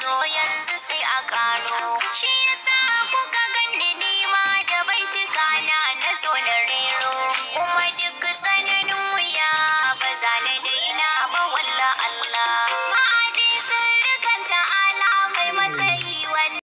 so su sai a ƙaro.